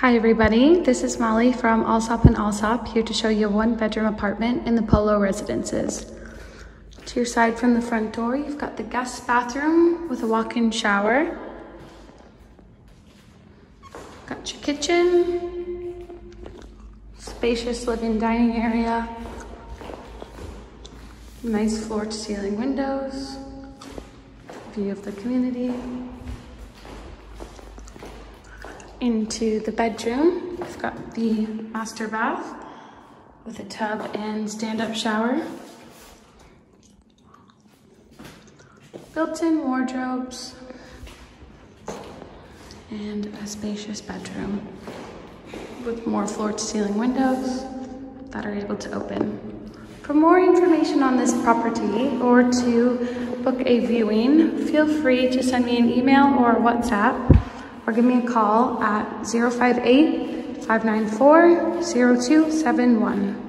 Hi everybody, this is Molly from Allsopp and Allsopp here to show you a one bedroom apartment in the Polo Residences. To your side from the front door, you've got the guest bathroom with a walk-in shower. Got your kitchen, spacious living dining area, nice floor to ceiling windows, view of the community into the bedroom. We've got the master bath with a tub and stand-up shower. Built-in wardrobes and a spacious bedroom with more floor-to-ceiling windows that are able to open. For more information on this property or to book a viewing, feel free to send me an email or WhatsApp or give me a call at 058 594 0271.